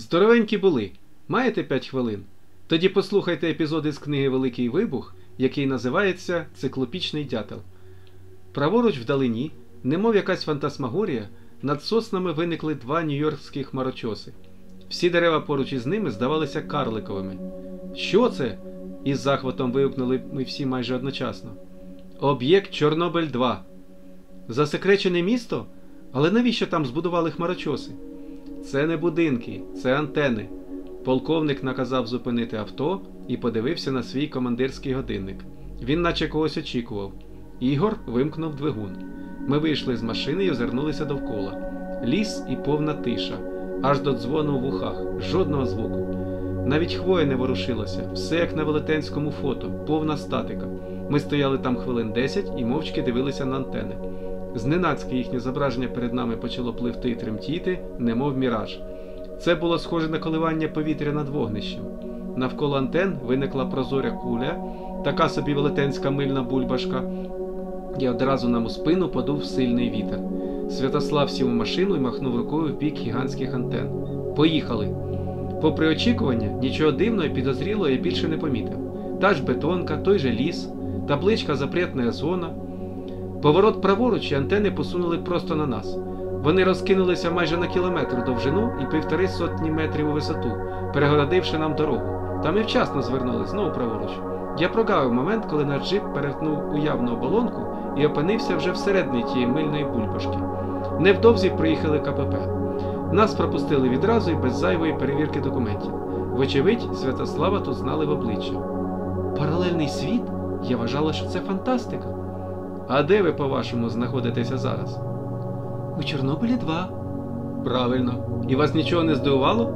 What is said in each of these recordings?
Здоровенькі були. Маєте 5 хвилин? Тоді послухайте епізод із книги Великий Вибух, який називається Циклопічний дятел. Праворуч вдалині, немов якась фантасмагорія, над соснами виникли два нью-йоркські хмарочоси. Всі дерева поруч із ними здавалися карликовими. Що це? із захватом вигукнули ми всі майже одночасно. Об'єкт Чорнобиль 2. Засекречене місто? Але навіщо там збудували хмарочоси? Це не будинки, це антени. Полковник наказав зупинити авто і подивився на свій командирський годинник. Він наче когось очікував. Ігор вимкнув двигун. Ми вийшли з машини і озирнулися довкола. Ліс і повна тиша, аж до дзвону в ухах, жодного звуку. Навіть хвоя не ворушилася, все як на велетенському фото, повна статика. Ми стояли там хвилин 10 і мовчки дивилися на антени. Зненацьки їхнє зображення перед нами почало пливти і тремтіти, немов міраж. Це було схоже на коливання повітря над вогнищем. Навколо антен виникла прозоря куля, така собі велетенська мильна бульбашка, і одразу нам у спину подув сильний вітер. Святослав сів у машину і махнув рукою в бік гігантських антен. Поїхали! Попри очікування, нічого дивного і підозрілого я більше не помітив. Та ж бетонка, той же ліс, табличка запретна зона. Поворот праворуч і антени посунули просто на нас. Вони розкинулися майже на кілометр довжину і півтори сотні метрів у висоту, перегородивши нам дорогу. Та ми вчасно звернули знову праворуч. Я прогавив момент, коли наш джип перетнув уявну оболонку і опинився вже всередині тієї мильної бульбашки. Невдовзі приїхали КПП. Нас пропустили відразу і без зайвої перевірки документів. Вочевидь, Святослава тут знали в обличчя. Паралельний світ? Я вважала, що це фантастика. А де ви, по-вашому, знаходитеся зараз? У Чорнобилі 2. Правильно. І вас нічого не здивувало?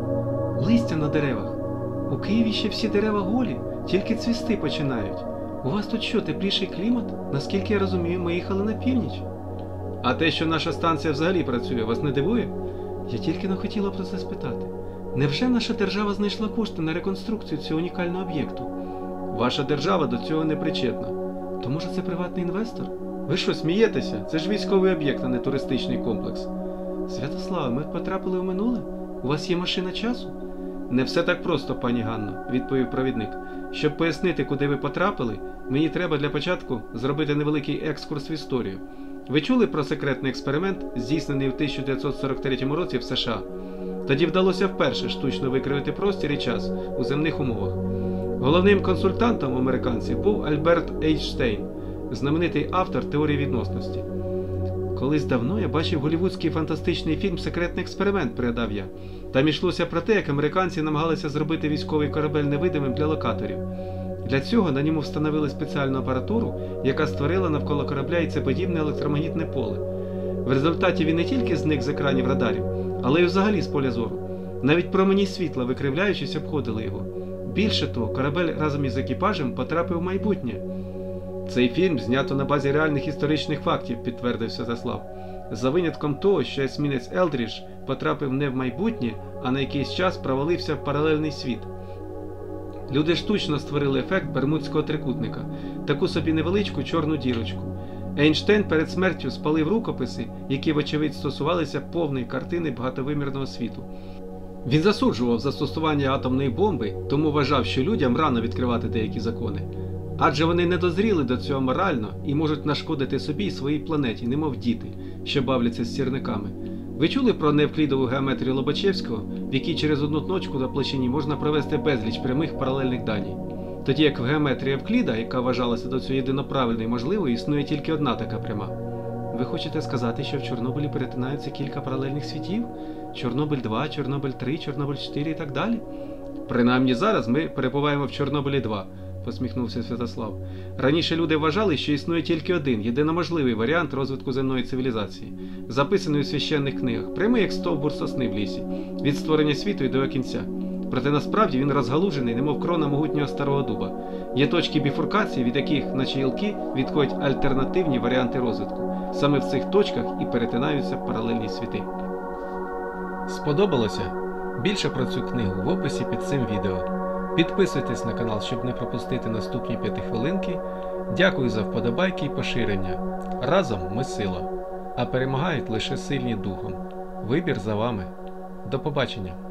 Листя на деревах. У Києві ще всі дерева голі, тільки цвісти починають. У вас тут що, тепліший клімат? Наскільки я розумію, ми їхали на північ. А те, що наша станція взагалі працює, вас не дивує? Я тільки не хотіла про це спитати. Невже наша держава знайшла кошти на реконструкцію цього унікального об'єкту? Ваша держава до цього не причетна. То може це приватний інвестор? Ви що, смієтеся? Це ж військовий об'єкт, а не туристичний комплекс. Святославе, ми потрапили в минуле? У вас є машина часу? Не все так просто, пані Ганно, відповів провідник. Щоб пояснити, куди ви потрапили, мені треба для початку зробити невеликий екскурс в історію. Ви чули про секретний експеримент, здійснений в 1943 році в США? Тоді вдалося вперше штучно викривити простір і час у земних умовах. Головним консультантом американців був Альберт Ейнштейн, знаменитий автор теорії відносності. Колись давно я бачив голівудський фантастичний фільм Секретний експеримент, пригадав я. Там йшлося про те, як американці намагалися зробити військовий корабель невидимим для локаторів. Для цього на ньому встановили спеціальну апаратуру, яка створила навколо корабля яйцеподібне електромагнітне поле. В результаті він не тільки зник з екранів радарів, але й взагалі з поля зору. Навіть промені світла, викривляючись, обходили його. Більше того, корабель разом із екіпажем потрапив в майбутнє. Цей фільм знято на базі реальних історичних фактів, підтвердив Святослав. За винятком того, що есмінець Елдрідж потрапив не в майбутнє, а на якийсь час провалився в паралельний світ. Люди штучно створили ефект Бермудського трикутника, таку собі невеличку чорну дірочку. Ейнштейн перед смертю спалив рукописи, які, вочевидь, стосувалися повної картини багатовимірного світу. Він засуджував застосування атомної бомби, тому вважав, що людям рано відкривати деякі закони. Адже вони не дозріли до цього морально і можуть нашкодити собі і своїй планеті, немов діти, що бавляться з сірниками. Ви чули про невклідову геометрію Лобачевського, в якій через одну точку на площині можна провести безліч прямих паралельних даній? Тоді як в геометрії Евкліда, яка вважалася до цього єдиноправильною і можливою, існує тільки одна така пряма. Ви хочете сказати, що в Чорнобилі перетинаються кілька паралельних світів? Чорнобиль 2, Чорнобиль 3, Чорнобиль 4 і так далі? Принаймні зараз ми перебуваємо в Чорнобилі 2, посміхнувся Святослав. Раніше люди вважали, що існує тільки один, єдиноможливий варіант розвитку земної цивілізації, записаний у священних книгах, прямий як стовбур сосни в лісі, від створення світу і до кінця. Проте насправді він розгалужений, немов крона могутнього старого дуба. Є точки біфуркації, від яких, наче гілки, відходять альтернативні варіанти розвитку. Саме в цих точках і перетинаються паралельні світи. Сподобалося? Більше про цю книгу в описі під цим відео. Підписуйтесь на канал, щоб не пропустити наступні п'ятихвилинки. Дякую за вподобайки і поширення. Разом ми сила, а перемагають лише сильні духом. Вибір за вами. До побачення!